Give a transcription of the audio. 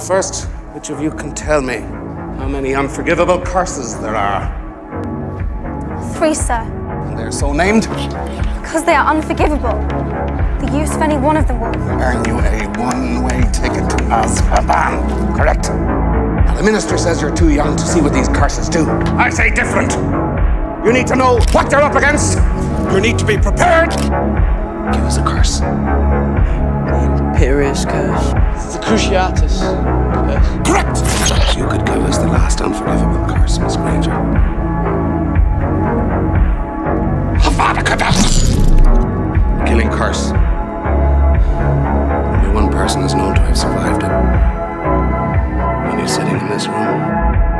First, which of you can tell me how many unforgivable curses there are? Three, sir. And they're so named? Because they are unforgivable. The use of any one of them will earn you a one-way ticket to Azkaban, correct? Now, the minister says you're too young to see what these curses do. I say different. You need to know what you're up against. You need to be prepared. Give us a curse. The Curse. The Cruciatus Curse. Correct! You could give us the last unforgivable curse, Miss Granger. Kedavra! Killing curse. Only one person is known to have survived it. When you're sitting in this room.